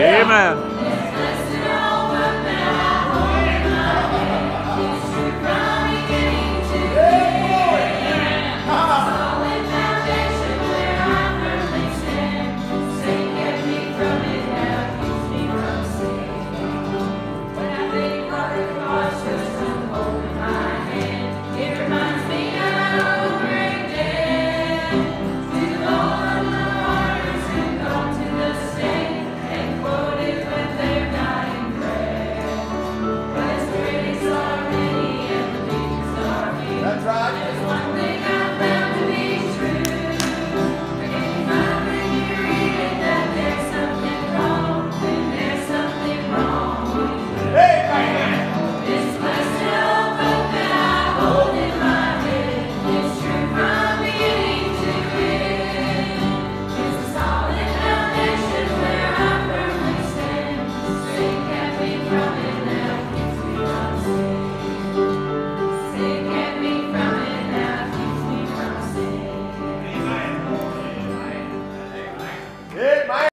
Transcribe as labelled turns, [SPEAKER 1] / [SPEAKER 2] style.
[SPEAKER 1] Amen.